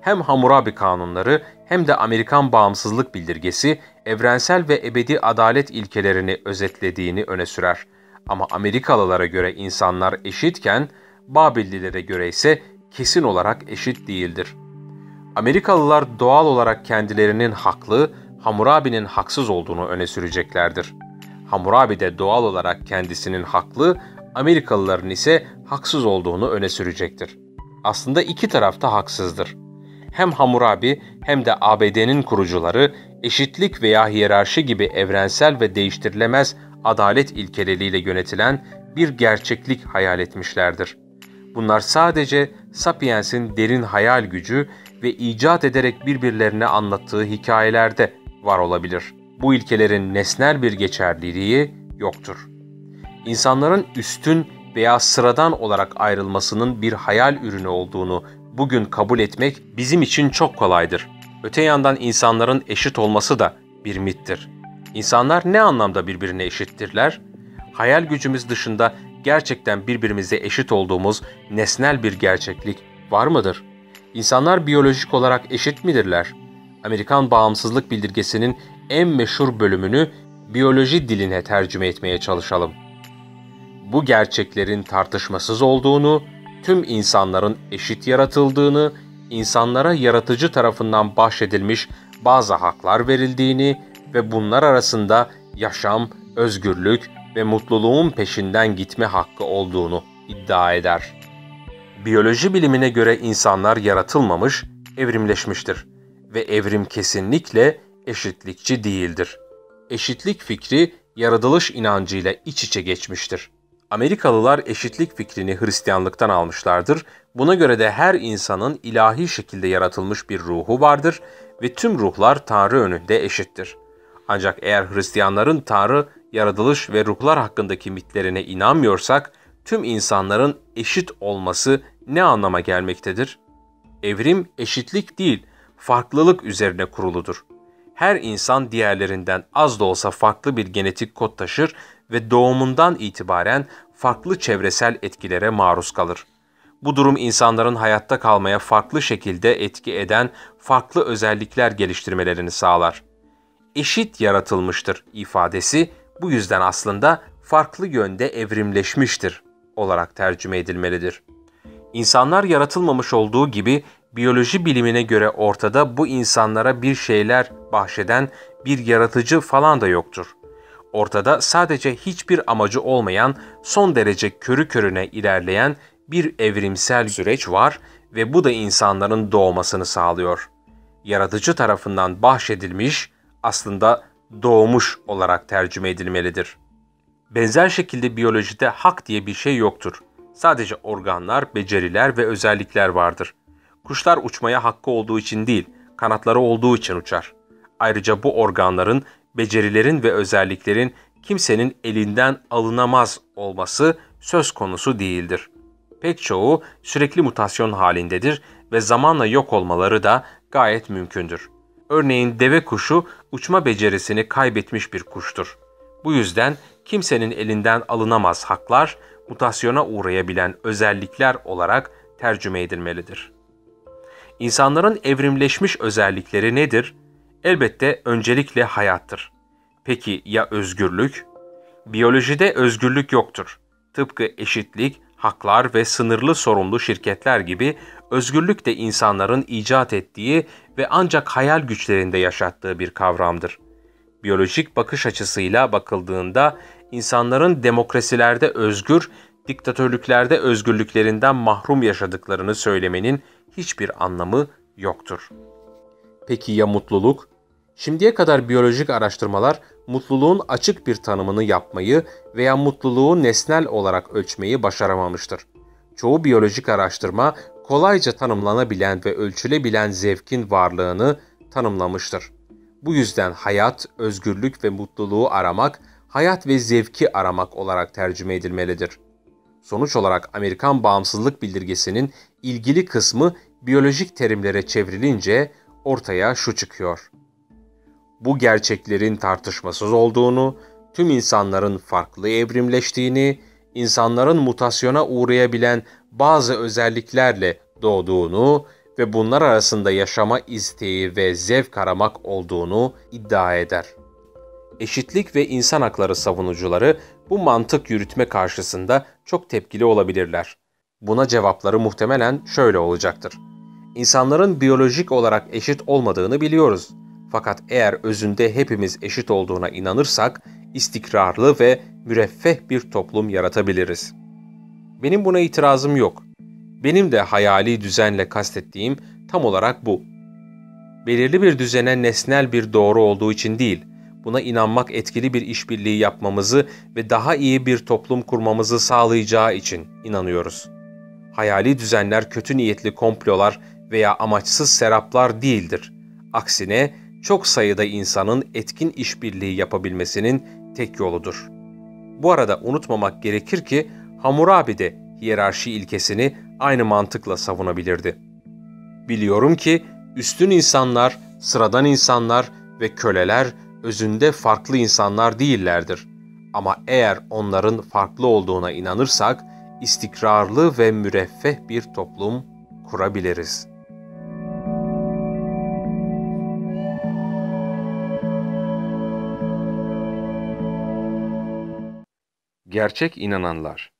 Hem Hammurabi kanunları hem de Amerikan bağımsızlık bildirgesi evrensel ve ebedi adalet ilkelerini özetlediğini öne sürer. Ama Amerikalılara göre insanlar eşitken Babillilere göre ise kesin olarak eşit değildir. Amerikalılar doğal olarak kendilerinin haklı, Hammurabi'nin haksız olduğunu öne süreceklerdir. Hammurabi de doğal olarak kendisinin haklı, Amerikalıların ise haksız olduğunu öne sürecektir. Aslında iki taraf da haksızdır. Hem Hammurabi hem de ABD'nin kurucuları eşitlik veya hiyerarşi gibi evrensel ve değiştirilemez adalet ilkeleriyle yönetilen bir gerçeklik hayal etmişlerdir. Bunlar sadece Sapiens'in derin hayal gücü ve icat ederek birbirlerine anlattığı hikayelerde var olabilir. Bu ilkelerin nesnel bir geçerliliği yoktur. İnsanların üstün veya sıradan olarak ayrılmasının bir hayal ürünü olduğunu bugün kabul etmek bizim için çok kolaydır. Öte yandan insanların eşit olması da bir mittir. İnsanlar ne anlamda birbirine eşittirler? Hayal gücümüz dışında gerçekten birbirimize eşit olduğumuz nesnel bir gerçeklik var mıdır? İnsanlar biyolojik olarak eşit midirler? Amerikan bağımsızlık bildirgesinin en meşhur bölümünü biyoloji diline tercüme etmeye çalışalım. Bu gerçeklerin tartışmasız olduğunu, tüm insanların eşit yaratıldığını, insanlara yaratıcı tarafından bahşedilmiş bazı haklar verildiğini ve bunlar arasında yaşam, özgürlük ve mutluluğun peşinden gitme hakkı olduğunu iddia eder. Biyoloji bilimine göre insanlar yaratılmamış, evrimleşmiştir ve evrim kesinlikle eşitlikçi değildir. Eşitlik fikri yaratılış inancıyla iç içe geçmiştir. Amerikalılar eşitlik fikrini Hristiyanlıktan almışlardır. Buna göre de her insanın ilahi şekilde yaratılmış bir ruhu vardır ve tüm ruhlar Tanrı önünde eşittir. Ancak eğer Hristiyanların Tanrı, yaratılış ve ruhlar hakkındaki mitlerine inanmıyorsak, tüm insanların eşit olması ne anlama gelmektedir? Evrim eşitlik değil, farklılık üzerine kuruludur. Her insan diğerlerinden az da olsa farklı bir genetik kod taşır ve doğumundan itibaren farklı çevresel etkilere maruz kalır. Bu durum insanların hayatta kalmaya farklı şekilde etki eden farklı özellikler geliştirmelerini sağlar. Eşit yaratılmıştır ifadesi bu yüzden aslında farklı yönde evrimleşmiştir olarak tercüme edilmelidir. İnsanlar yaratılmamış olduğu gibi biyoloji bilimine göre ortada bu insanlara bir şeyler bahşeden bir yaratıcı falan da yoktur. Ortada sadece hiçbir amacı olmayan, son derece körü körüne ilerleyen bir evrimsel süreç var ve bu da insanların doğmasını sağlıyor. Yaratıcı tarafından bahşedilmiş, aslında doğmuş olarak tercüme edilmelidir. Benzer şekilde biyolojide hak diye bir şey yoktur. Sadece organlar, beceriler ve özellikler vardır. Kuşlar uçmaya hakkı olduğu için değil, kanatları olduğu için uçar. Ayrıca bu organların, becerilerin ve özelliklerin kimsenin elinden alınamaz olması söz konusu değildir. Pek çoğu sürekli mutasyon halindedir ve zamanla yok olmaları da gayet mümkündür. Örneğin deve kuşu uçma becerisini kaybetmiş bir kuştur. Bu yüzden kimsenin elinden alınamaz haklar, mutasyona uğrayabilen özellikler olarak tercüme edilmelidir. İnsanların evrimleşmiş özellikleri nedir? Elbette öncelikle hayattır. Peki ya özgürlük? Biyolojide özgürlük yoktur. Tıpkı eşitlik, haklar ve sınırlı sorumlu şirketler gibi özgürlük de insanların icat ettiği ve ancak hayal güçlerinde yaşattığı bir kavramdır. Biyolojik bakış açısıyla bakıldığında insanların demokrasilerde özgür, diktatörlüklerde özgürlüklerinden mahrum yaşadıklarını söylemenin hiçbir anlamı yoktur. Peki ya mutluluk? Şimdiye kadar biyolojik araştırmalar mutluluğun açık bir tanımını yapmayı veya mutluluğu nesnel olarak ölçmeyi başaramamıştır. Çoğu biyolojik araştırma kolayca tanımlanabilen ve ölçülebilen zevkin varlığını tanımlamıştır. Bu yüzden hayat, özgürlük ve mutluluğu aramak, hayat ve zevki aramak olarak tercüme edilmelidir. Sonuç olarak Amerikan bağımsızlık bildirgesinin ilgili kısmı biyolojik terimlere çevrilince ortaya şu çıkıyor. Bu gerçeklerin tartışmasız olduğunu, tüm insanların farklı evrimleştiğini, insanların mutasyona uğrayabilen bazı özelliklerle doğduğunu ve bunlar arasında yaşama isteği ve zevk aramak olduğunu iddia eder. Eşitlik ve insan hakları savunucuları bu mantık yürütme karşısında çok tepkili olabilirler. Buna cevapları muhtemelen şöyle olacaktır. İnsanların biyolojik olarak eşit olmadığını biliyoruz. Fakat eğer özünde hepimiz eşit olduğuna inanırsak, istikrarlı ve müreffeh bir toplum yaratabiliriz. Benim buna itirazım yok. Benim de hayali düzenle kastettiğim tam olarak bu. Belirli bir düzene nesnel bir doğru olduğu için değil, buna inanmak etkili bir işbirliği yapmamızı ve daha iyi bir toplum kurmamızı sağlayacağı için inanıyoruz. Hayali düzenler kötü niyetli komplolar veya amaçsız seraplar değildir. Aksine çok sayıda insanın etkin işbirliği yapabilmesinin tek yoludur. Bu arada unutmamak gerekir ki Hammurabi de hiyerarşi ilkesini aynı mantıkla savunabilirdi. Biliyorum ki üstün insanlar, sıradan insanlar ve köleler özünde farklı insanlar değillerdir. Ama eğer onların farklı olduğuna inanırsak, istikrarlı ve müreffeh bir toplum kurabiliriz.'' Gerçek inananlar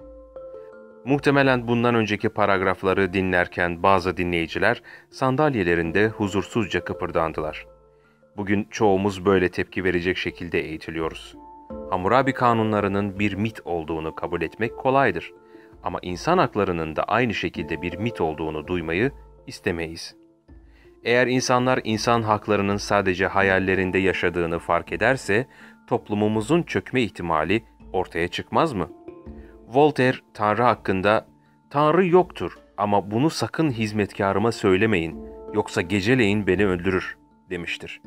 Muhtemelen bundan önceki paragrafları dinlerken bazı dinleyiciler sandalyelerinde huzursuzca kıpırdandılar. Bugün çoğumuz böyle tepki verecek şekilde eğitiliyoruz. Hammurabi kanunlarının bir mit olduğunu kabul etmek kolaydır. Ama insan haklarının da aynı şekilde bir mit olduğunu duymayı istemeyiz. Eğer insanlar insan haklarının sadece hayallerinde yaşadığını fark ederse, toplumumuzun çökme ihtimali ortaya çıkmaz mı? Voltaire Tanrı hakkında Tanrı yoktur ama bunu sakın hizmetkarıma söylemeyin yoksa geceleyin beni öldürür demiştir.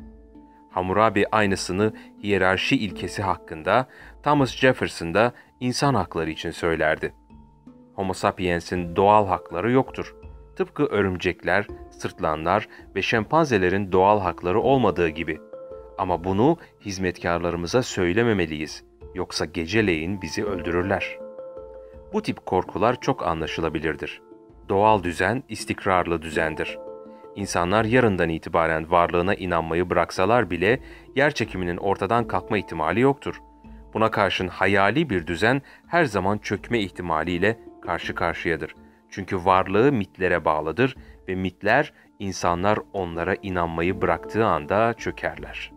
Hammurabi aynısını hiyerarşi ilkesi hakkında Thomas Jefferson da insan hakları için söylerdi. Homo sapiens'in doğal hakları yoktur. Tıpkı örümcekler, sırtlanlar ve şempanzelerin doğal hakları olmadığı gibi. Ama bunu hizmetkarlarımıza söylememeliyiz. Yoksa geceleyin bizi öldürürler. Bu tip korkular çok anlaşılabilirdir. Doğal düzen istikrarlı düzendir. İnsanlar yarından itibaren varlığına inanmayı bıraksalar bile yer çekiminin ortadan kalkma ihtimali yoktur. Buna karşın hayali bir düzen her zaman çökme ihtimaliyle karşı karşıyadır. Çünkü varlığı mitlere bağlıdır ve mitler insanlar onlara inanmayı bıraktığı anda çökerler.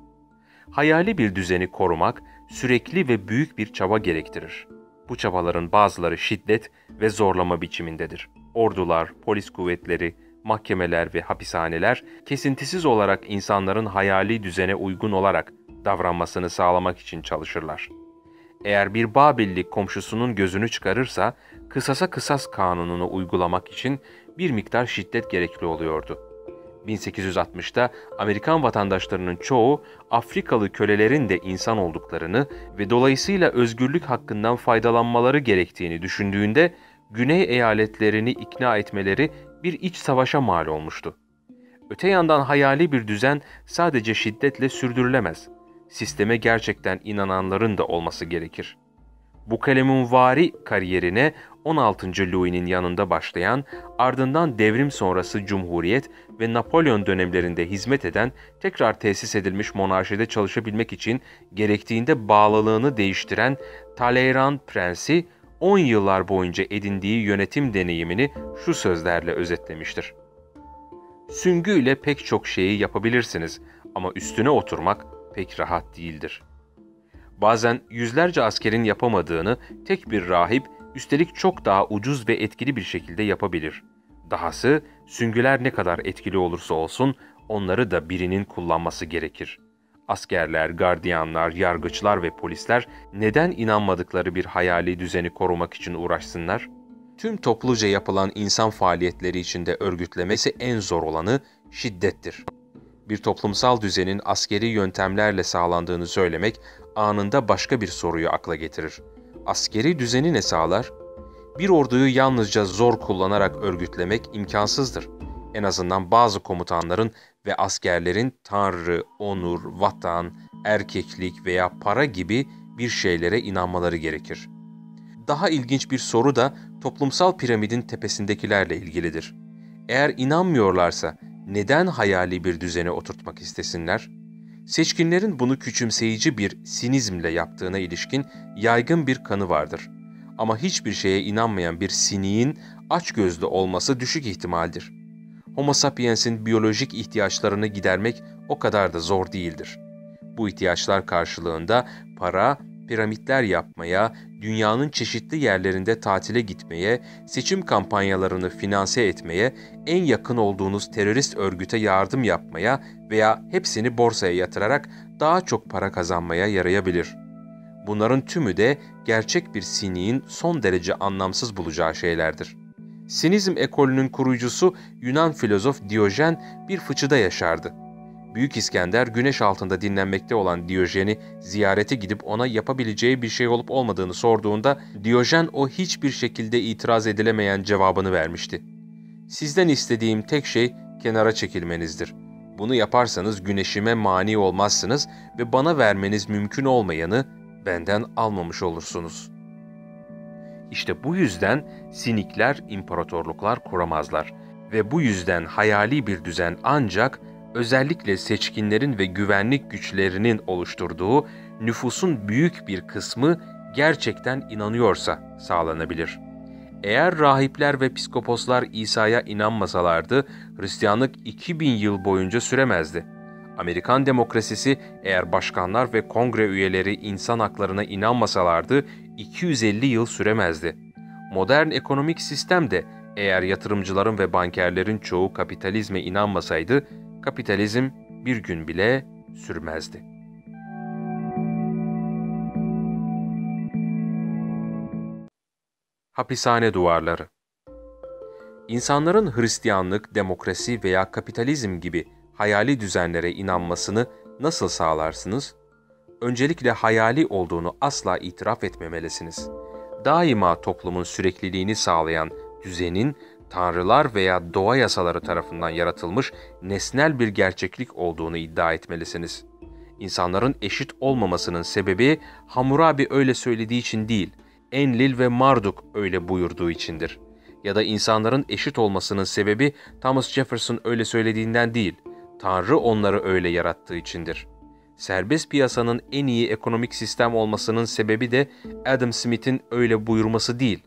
Hayali bir düzeni korumak sürekli ve büyük bir çaba gerektirir. Bu çabaların bazıları şiddet ve zorlama biçimindedir. Ordular, polis kuvvetleri, mahkemeler ve hapishaneler kesintisiz olarak insanların hayali düzene uygun olarak davranmasını sağlamak için çalışırlar. Eğer bir Babilli komşusunun gözünü çıkarırsa, kısasa kısas kanununu uygulamak için bir miktar şiddet gerekli oluyordu. 1860'da Amerikan vatandaşlarının çoğu Afrikalı kölelerin de insan olduklarını ve dolayısıyla özgürlük hakkından faydalanmaları gerektiğini düşündüğünde güney eyaletlerini ikna etmeleri bir iç savaşa mal olmuştu. Öte yandan hayali bir düzen sadece şiddetle sürdürülemez. Sisteme gerçekten inananların da olması gerekir. Bu kalemun vari kariyerine 16. Louis'nin yanında başlayan, ardından devrim sonrası Cumhuriyet ve Napolyon dönemlerinde hizmet eden, tekrar tesis edilmiş monarşide çalışabilmek için gerektiğinde bağlılığını değiştiren Talleyrand Prensi, 10 yıllar boyunca edindiği yönetim deneyimini şu sözlerle özetlemiştir. Süngüyle pek çok şeyi yapabilirsiniz ama üstüne oturmak pek rahat değildir. Bazen yüzlerce askerin yapamadığını tek bir rahip üstelik çok daha ucuz ve etkili bir şekilde yapabilir. Dahası süngüler ne kadar etkili olursa olsun onları da birinin kullanması gerekir. Askerler, gardiyanlar, yargıçlar ve polisler neden inanmadıkları bir hayali düzeni korumak için uğraşsınlar? Tüm topluca yapılan insan faaliyetleri içinde örgütlemesi en zor olanı şiddettir. Bir toplumsal düzenin askeri yöntemlerle sağlandığını söylemek anında başka bir soruyu akla getirir askeri düzeni ne sağlar? Bir orduyu yalnızca zor kullanarak örgütlemek imkansızdır. En azından bazı komutanların ve askerlerin tanrı, onur, vatan, erkeklik veya para gibi bir şeylere inanmaları gerekir. Daha ilginç bir soru da toplumsal piramidin tepesindekilerle ilgilidir. Eğer inanmıyorlarsa neden hayali bir düzene oturtmak istesinler? Seçkinlerin bunu küçümseyici bir sinizmle yaptığına ilişkin yaygın bir kanı vardır. Ama hiçbir şeye inanmayan bir siniğin açgözlü olması düşük ihtimaldir. Homo sapiens'in biyolojik ihtiyaçlarını gidermek o kadar da zor değildir. Bu ihtiyaçlar karşılığında para, piramitler yapmaya, dünyanın çeşitli yerlerinde tatile gitmeye, seçim kampanyalarını finanse etmeye, en yakın olduğunuz terörist örgüte yardım yapmaya veya hepsini borsaya yatırarak daha çok para kazanmaya yarayabilir. Bunların tümü de gerçek bir siniğin son derece anlamsız bulacağı şeylerdir. Sinizm ekolünün kurucusu Yunan filozof Diyojen bir fıçıda yaşardı. Büyük İskender güneş altında dinlenmekte olan Diyojen'i ziyarete gidip ona yapabileceği bir şey olup olmadığını sorduğunda Diyojen o hiçbir şekilde itiraz edilemeyen cevabını vermişti. Sizden istediğim tek şey kenara çekilmenizdir. Bunu yaparsanız güneşime mani olmazsınız ve bana vermeniz mümkün olmayanı benden almamış olursunuz. İşte bu yüzden sinikler imparatorluklar kuramazlar ve bu yüzden hayali bir düzen ancak özellikle seçkinlerin ve güvenlik güçlerinin oluşturduğu nüfusun büyük bir kısmı gerçekten inanıyorsa sağlanabilir. Eğer rahipler ve psikoposlar İsa'ya inanmasalardı, Hristiyanlık 2000 yıl boyunca süremezdi. Amerikan demokrasisi eğer başkanlar ve kongre üyeleri insan haklarına inanmasalardı 250 yıl süremezdi. Modern ekonomik sistem de eğer yatırımcıların ve bankerlerin çoğu kapitalizme inanmasaydı kapitalizm bir gün bile sürmezdi. Hapishane duvarları İnsanların Hristiyanlık, demokrasi veya kapitalizm gibi hayali düzenlere inanmasını nasıl sağlarsınız? Öncelikle hayali olduğunu asla itiraf etmemelisiniz. Daima toplumun sürekliliğini sağlayan düzenin tanrılar veya doğa yasaları tarafından yaratılmış nesnel bir gerçeklik olduğunu iddia etmelisiniz. İnsanların eşit olmamasının sebebi Hammurabi öyle söylediği için değil, Enlil ve Marduk öyle buyurduğu içindir. Ya da insanların eşit olmasının sebebi Thomas Jefferson öyle söylediğinden değil, Tanrı onları öyle yarattığı içindir. Serbest piyasanın en iyi ekonomik sistem olmasının sebebi de Adam Smith'in öyle buyurması değil.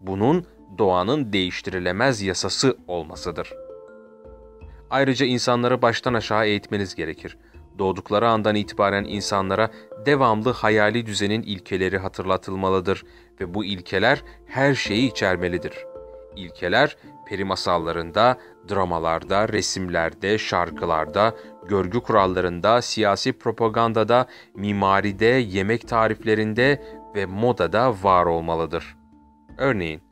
Bunun doğanın değiştirilemez yasası olmasıdır. Ayrıca insanları baştan aşağı eğitmeniz gerekir. Doğdukları andan itibaren insanlara devamlı hayali düzenin ilkeleri hatırlatılmalıdır ve bu ilkeler her şeyi içermelidir. İlkeler peri masallarında, dramalarda, resimlerde, şarkılarda, görgü kurallarında, siyasi propagandada, mimaride, yemek tariflerinde ve modada var olmalıdır. Örneğin,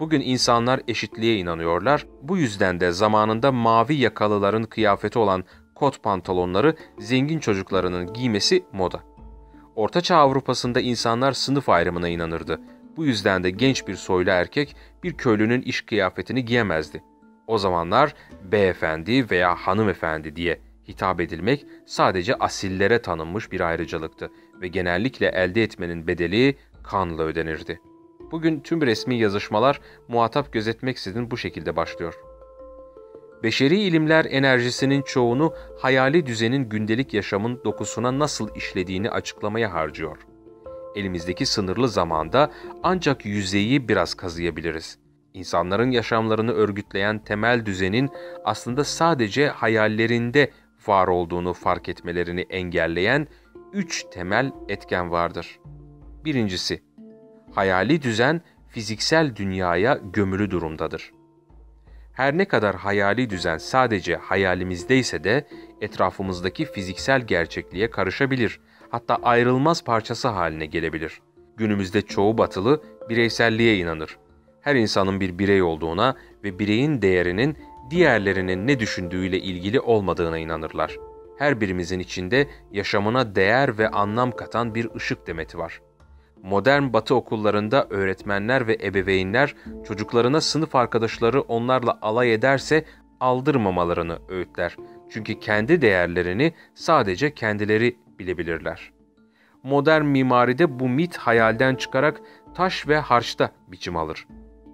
Bugün insanlar eşitliğe inanıyorlar. Bu yüzden de zamanında mavi yakalıların kıyafeti olan kot pantolonları zengin çocuklarının giymesi moda. Ortaçağ Avrupa'sında insanlar sınıf ayrımına inanırdı. Bu yüzden de genç bir soylu erkek bir köylünün iş kıyafetini giyemezdi. O zamanlar beyefendi veya hanımefendi diye hitap edilmek sadece asillere tanınmış bir ayrıcalıktı ve genellikle elde etmenin bedeli kanla ödenirdi. Bugün tüm resmi yazışmalar muhatap gözetmeksizin bu şekilde başlıyor. Beşeri ilimler enerjisinin çoğunu hayali düzenin gündelik yaşamın dokusuna nasıl işlediğini açıklamaya harcıyor. Elimizdeki sınırlı zamanda ancak yüzeyi biraz kazıyabiliriz. İnsanların yaşamlarını örgütleyen temel düzenin aslında sadece hayallerinde var olduğunu fark etmelerini engelleyen üç temel etken vardır. Birincisi, hayali düzen fiziksel dünyaya gömülü durumdadır. Her ne kadar hayali düzen sadece hayalimizdeyse de etrafımızdaki fiziksel gerçekliğe karışabilir, hatta ayrılmaz parçası haline gelebilir. Günümüzde çoğu batılı bireyselliğe inanır. Her insanın bir birey olduğuna ve bireyin değerinin diğerlerinin ne düşündüğüyle ilgili olmadığına inanırlar. Her birimizin içinde yaşamına değer ve anlam katan bir ışık demeti var.'' Modern batı okullarında öğretmenler ve ebeveynler çocuklarına sınıf arkadaşları onlarla alay ederse aldırmamalarını öğütler. Çünkü kendi değerlerini sadece kendileri bilebilirler. Modern mimaride bu mit hayalden çıkarak taş ve harçta biçim alır.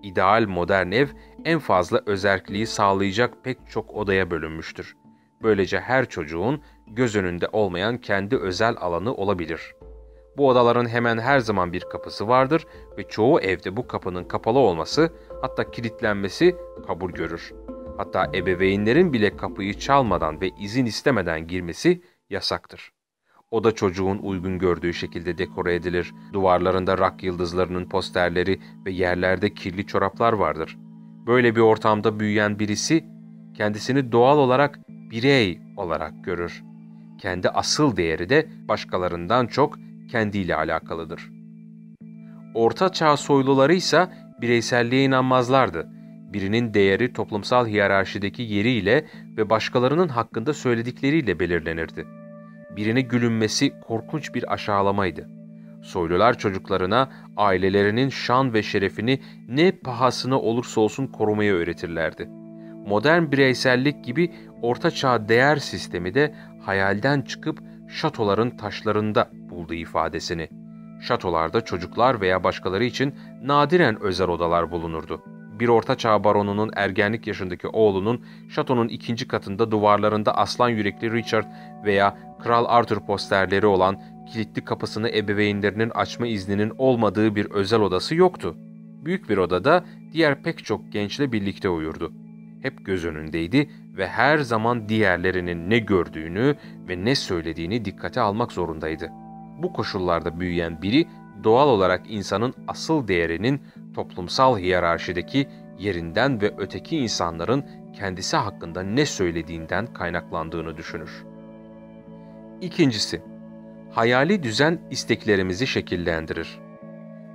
İdeal modern ev en fazla özerkliği sağlayacak pek çok odaya bölünmüştür. Böylece her çocuğun göz önünde olmayan kendi özel alanı olabilir. Bu odaların hemen her zaman bir kapısı vardır ve çoğu evde bu kapının kapalı olması hatta kilitlenmesi kabul görür. Hatta ebeveynlerin bile kapıyı çalmadan ve izin istemeden girmesi yasaktır. Oda çocuğun uygun gördüğü şekilde dekore edilir. Duvarlarında rak yıldızlarının posterleri ve yerlerde kirli çoraplar vardır. Böyle bir ortamda büyüyen birisi kendisini doğal olarak birey olarak görür. Kendi asıl değeri de başkalarından çok kendiyle alakalıdır. Orta çağ soyluları ise bireyselliğe inanmazlardı. Birinin değeri toplumsal hiyerarşideki yeriyle ve başkalarının hakkında söyledikleriyle belirlenirdi. Birine gülünmesi korkunç bir aşağılamaydı. Soylular çocuklarına ailelerinin şan ve şerefini ne pahasına olursa olsun korumaya öğretirlerdi. Modern bireysellik gibi ortaçağ değer sistemi de hayalden çıkıp şatoların taşlarında buldu ifadesini. Şatolarda çocuklar veya başkaları için nadiren özel odalar bulunurdu. Bir ortaçağ baronunun ergenlik yaşındaki oğlunun şatonun ikinci katında duvarlarında aslan yürekli Richard veya Kral Arthur posterleri olan kilitli kapısını ebeveynlerinin açma izninin olmadığı bir özel odası yoktu. Büyük bir odada diğer pek çok gençle birlikte uyurdu. Hep göz önündeydi ve her zaman diğerlerinin ne gördüğünü ve ne söylediğini dikkate almak zorundaydı. Bu koşullarda büyüyen biri doğal olarak insanın asıl değerinin toplumsal hiyerarşideki yerinden ve öteki insanların kendisi hakkında ne söylediğinden kaynaklandığını düşünür. İkincisi, hayali düzen isteklerimizi şekillendirir.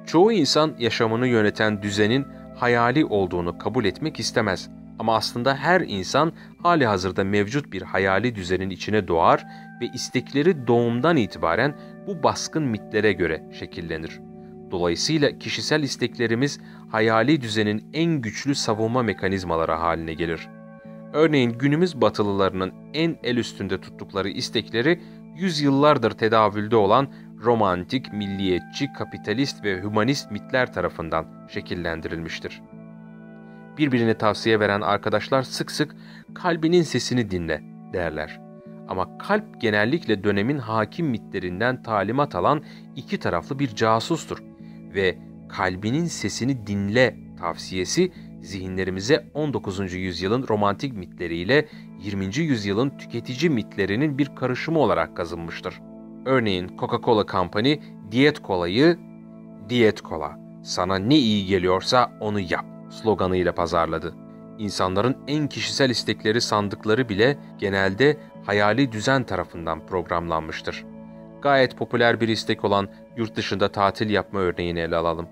Çoğu insan yaşamını yöneten düzenin hayali olduğunu kabul etmek istemez ama aslında her insan hali hazırda mevcut bir hayali düzenin içine doğar ve istekleri doğumdan itibaren bu baskın mitlere göre şekillenir. Dolayısıyla kişisel isteklerimiz hayali düzenin en güçlü savunma mekanizmaları haline gelir. Örneğin günümüz batılılarının en el üstünde tuttukları istekleri yüzyıllardır tedavülde olan romantik, milliyetçi, kapitalist ve hümanist mitler tarafından şekillendirilmiştir. Birbirini tavsiye veren arkadaşlar sık sık kalbinin sesini dinle derler. Ama kalp genellikle dönemin hakim mitlerinden talimat alan iki taraflı bir casustur ve kalbinin sesini dinle tavsiyesi zihinlerimize 19. yüzyılın romantik mitleriyle 20. yüzyılın tüketici mitlerinin bir karışımı olarak kazınmıştır. Örneğin Coca-Cola Company diyet kolayı diyet kola sana ne iyi geliyorsa onu yap sloganıyla pazarladı. İnsanların en kişisel istekleri sandıkları bile genelde hayali düzen tarafından programlanmıştır. Gayet popüler bir istek olan yurt dışında tatil yapma örneğini ele alalım.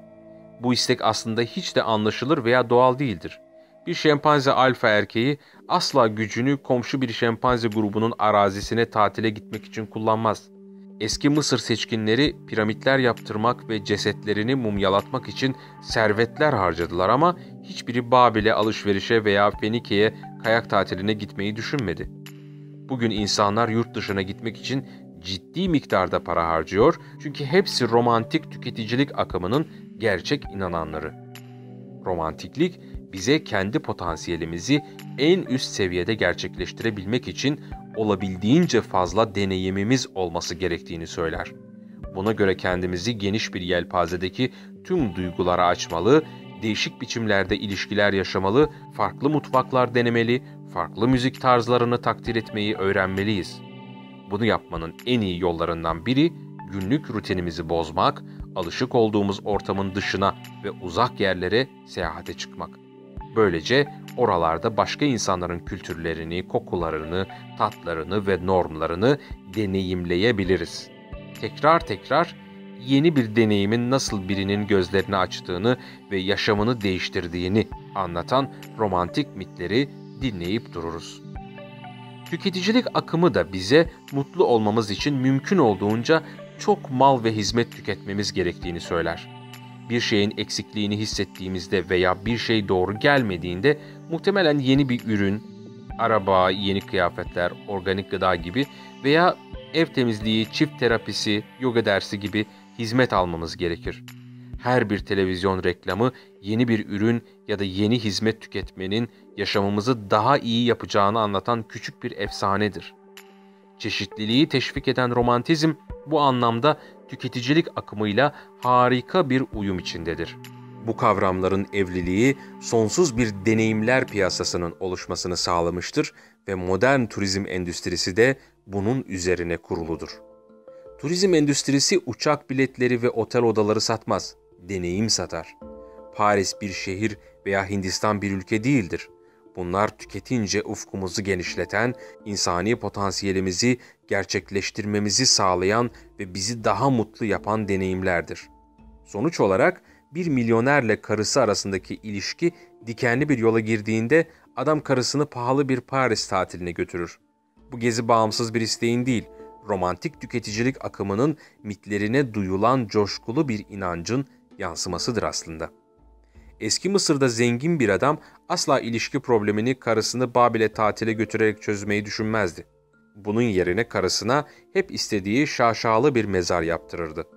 Bu istek aslında hiç de anlaşılır veya doğal değildir. Bir şempanze alfa erkeği asla gücünü komşu bir şempanze grubunun arazisine tatile gitmek için kullanmaz. Eski Mısır seçkinleri piramitler yaptırmak ve cesetlerini mumyalatmak için servetler harcadılar ama hiçbiri Babil'e alışverişe veya Fenike'ye kayak tatiline gitmeyi düşünmedi. Bugün insanlar yurt dışına gitmek için ciddi miktarda para harcıyor çünkü hepsi romantik tüketicilik akımının gerçek inananları. Romantiklik bize kendi potansiyelimizi en üst seviyede gerçekleştirebilmek için olabildiğince fazla deneyimimiz olması gerektiğini söyler. Buna göre kendimizi geniş bir yelpazedeki tüm duygulara açmalı, değişik biçimlerde ilişkiler yaşamalı, farklı mutfaklar denemeli, farklı müzik tarzlarını takdir etmeyi öğrenmeliyiz. Bunu yapmanın en iyi yollarından biri günlük rutinimizi bozmak, alışık olduğumuz ortamın dışına ve uzak yerlere seyahate çıkmak. Böylece oralarda başka insanların kültürlerini, kokularını, tatlarını ve normlarını deneyimleyebiliriz. Tekrar tekrar yeni bir deneyimin nasıl birinin gözlerini açtığını ve yaşamını değiştirdiğini anlatan romantik mitleri dinleyip dururuz. Tüketicilik akımı da bize mutlu olmamız için mümkün olduğunca çok mal ve hizmet tüketmemiz gerektiğini söyler. Bir şeyin eksikliğini hissettiğimizde veya bir şey doğru gelmediğinde muhtemelen yeni bir ürün, araba, yeni kıyafetler, organik gıda gibi veya ev temizliği, çift terapisi, yoga dersi gibi hizmet almamız gerekir. Her bir televizyon reklamı yeni bir ürün ya da yeni hizmet tüketmenin yaşamımızı daha iyi yapacağını anlatan küçük bir efsanedir. Çeşitliliği teşvik eden romantizm bu anlamda tüketicilik akımıyla harika bir uyum içindedir. Bu kavramların evliliği sonsuz bir deneyimler piyasasının oluşmasını sağlamıştır ve modern turizm endüstrisi de bunun üzerine kuruludur. Turizm endüstrisi uçak biletleri ve otel odaları satmaz, deneyim satar. Paris bir şehir veya Hindistan bir ülke değildir. Bunlar tüketince ufkumuzu genişleten, insani potansiyelimizi gerçekleştirmemizi sağlayan ve bizi daha mutlu yapan deneyimlerdir. Sonuç olarak bir milyonerle karısı arasındaki ilişki dikenli bir yola girdiğinde adam karısını pahalı bir Paris tatiline götürür. Bu gezi bağımsız bir isteğin değil, romantik tüketicilik akımının mitlerine duyulan coşkulu bir inancın yansımasıdır aslında. Eski Mısır'da zengin bir adam asla ilişki problemini karısını Babil'e tatile götürerek çözmeyi düşünmezdi. Bunun yerine karısına hep istediği şaşalı bir mezar yaptırırdı.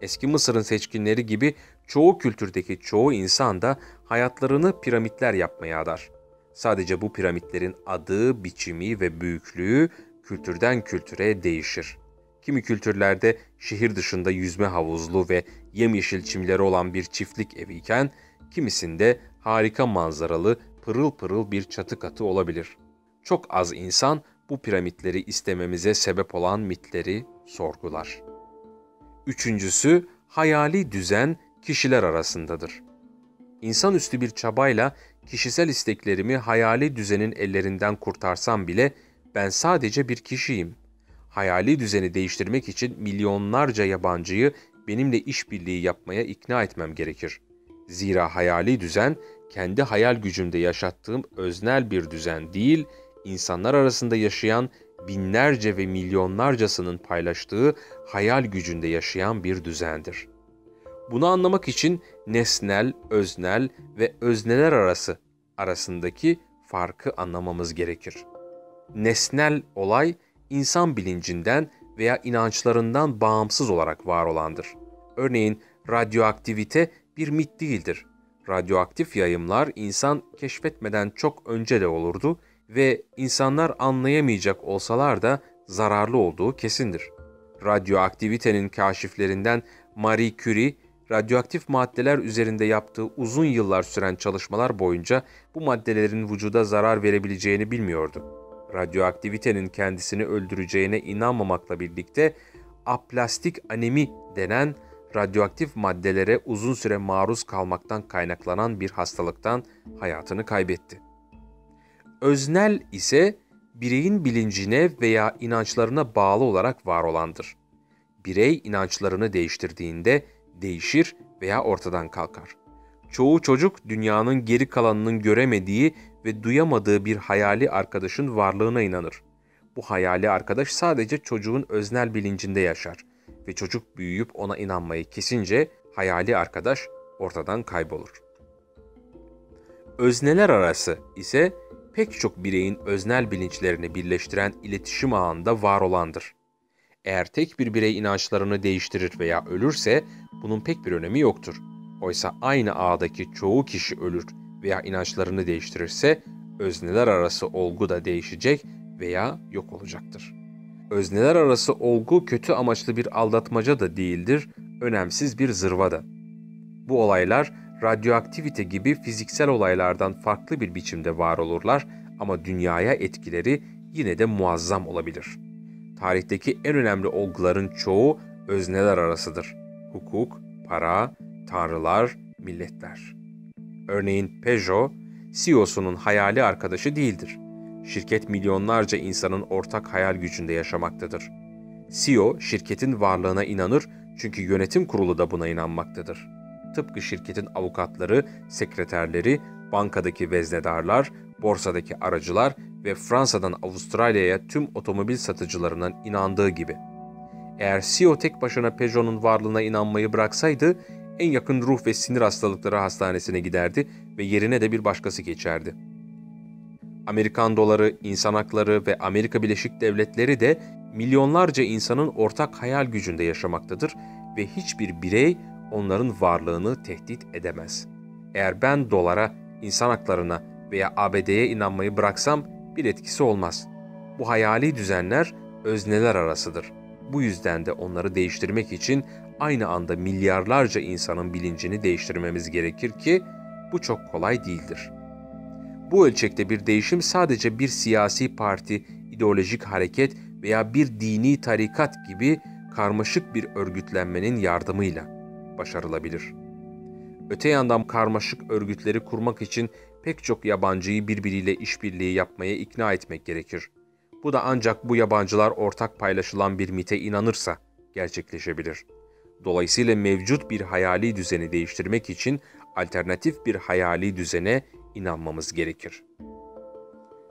Eski Mısır'ın seçkinleri gibi çoğu kültürdeki çoğu insan da hayatlarını piramitler yapmaya adar. Sadece bu piramitlerin adı, biçimi ve büyüklüğü kültürden kültüre değişir. Kimi kültürlerde şehir dışında yüzme havuzlu ve yemyeşil çimleri olan bir çiftlik evi iken, kimisinde harika manzaralı, pırıl pırıl bir çatı katı olabilir. Çok az insan bu piramitleri istememize sebep olan mitleri sorgular. Üçüncüsü, hayali düzen kişiler arasındadır. İnsanüstü bir çabayla kişisel isteklerimi hayali düzenin ellerinden kurtarsam bile ben sadece bir kişiyim. Hayali düzeni değiştirmek için milyonlarca yabancıyı benimle işbirliği yapmaya ikna etmem gerekir. Zira hayali düzen kendi hayal gücümde yaşattığım öznel bir düzen değil, insanlar arasında yaşayan binlerce ve milyonlarcasının paylaştığı hayal gücünde yaşayan bir düzendir. Bunu anlamak için nesnel, öznel ve özneler arası arasındaki farkı anlamamız gerekir. Nesnel olay insan bilincinden veya inançlarından bağımsız olarak var olandır. Örneğin radyoaktivite bir mit değildir. Radyoaktif yayımlar insan keşfetmeden çok önce de olurdu ve insanlar anlayamayacak olsalar da zararlı olduğu kesindir. Radyoaktivitenin kaşiflerinden Marie Curie, radyoaktif maddeler üzerinde yaptığı uzun yıllar süren çalışmalar boyunca bu maddelerin vücuda zarar verebileceğini bilmiyordu. Radyoaktivitenin kendisini öldüreceğine inanmamakla birlikte aplastik anemi denen radyoaktif maddelere uzun süre maruz kalmaktan kaynaklanan bir hastalıktan hayatını kaybetti. Öznel ise bireyin bilincine veya inançlarına bağlı olarak var olandır. Birey inançlarını değiştirdiğinde değişir veya ortadan kalkar. Çoğu çocuk dünyanın geri kalanının göremediği ve duyamadığı bir hayali arkadaşın varlığına inanır. Bu hayali arkadaş sadece çocuğun öznel bilincinde yaşar ve çocuk büyüyüp ona inanmayı kesince hayali arkadaş ortadan kaybolur. Özneler arası ise pek çok bireyin öznel bilinçlerini birleştiren iletişim ağında var olandır. Eğer tek bir birey inançlarını değiştirir veya ölürse bunun pek bir önemi yoktur. Oysa aynı ağdaki çoğu kişi ölür veya inançlarını değiştirirse özneler arası olgu da değişecek veya yok olacaktır. Özneler arası olgu kötü amaçlı bir aldatmaca da değildir, önemsiz bir zırva da. Bu olaylar radyoaktivite gibi fiziksel olaylardan farklı bir biçimde var olurlar ama dünyaya etkileri yine de muazzam olabilir. Tarihteki en önemli olguların çoğu özneler arasıdır. Hukuk, para, tanrılar, milletler. Örneğin Peugeot, CEO'sunun hayali arkadaşı değildir. Şirket milyonlarca insanın ortak hayal gücünde yaşamaktadır. CEO şirketin varlığına inanır çünkü yönetim kurulu da buna inanmaktadır. Tıpkı şirketin avukatları, sekreterleri, bankadaki veznedarlar, borsadaki aracılar ve Fransa'dan Avustralya'ya tüm otomobil satıcılarının inandığı gibi. Eğer CEO tek başına Peugeot'un varlığına inanmayı bıraksaydı, en yakın ruh ve sinir hastalıkları hastanesine giderdi ve yerine de bir başkası geçerdi. Amerikan doları, insan hakları ve Amerika Birleşik Devletleri de milyonlarca insanın ortak hayal gücünde yaşamaktadır ve hiçbir birey onların varlığını tehdit edemez. Eğer ben dolara, insan haklarına veya ABD'ye inanmayı bıraksam bir etkisi olmaz. Bu hayali düzenler özneler arasıdır. Bu yüzden de onları değiştirmek için aynı anda milyarlarca insanın bilincini değiştirmemiz gerekir ki bu çok kolay değildir. Bu ölçekte bir değişim sadece bir siyasi parti, ideolojik hareket veya bir dini tarikat gibi karmaşık bir örgütlenmenin yardımıyla başarılabilir. Öte yandan karmaşık örgütleri kurmak için pek çok yabancıyı birbiriyle işbirliği yapmaya ikna etmek gerekir. Bu da ancak bu yabancılar ortak paylaşılan bir mite inanırsa gerçekleşebilir. Dolayısıyla mevcut bir hayali düzeni değiştirmek için alternatif bir hayali düzene inanmamız gerekir.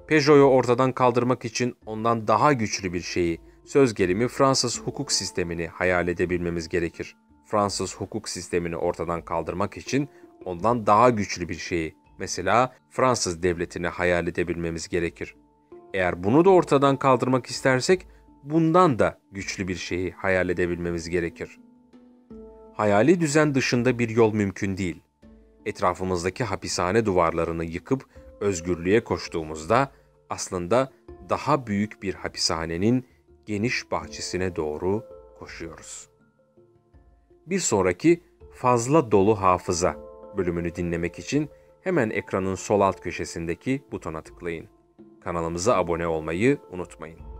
Peugeot'u ortadan kaldırmak için ondan daha güçlü bir şeyi, söz gelimi Fransız hukuk sistemini hayal edebilmemiz gerekir. Fransız hukuk sistemini ortadan kaldırmak için ondan daha güçlü bir şeyi, mesela Fransız devletini hayal edebilmemiz gerekir. Eğer bunu da ortadan kaldırmak istersek bundan da güçlü bir şeyi hayal edebilmemiz gerekir. Hayali düzen dışında bir yol mümkün değil. Etrafımızdaki hapishane duvarlarını yıkıp özgürlüğe koştuğumuzda aslında daha büyük bir hapishanenin geniş bahçesine doğru koşuyoruz. Bir sonraki fazla dolu hafıza bölümünü dinlemek için hemen ekranın sol alt köşesindeki butona tıklayın. Kanalımıza abone olmayı unutmayın.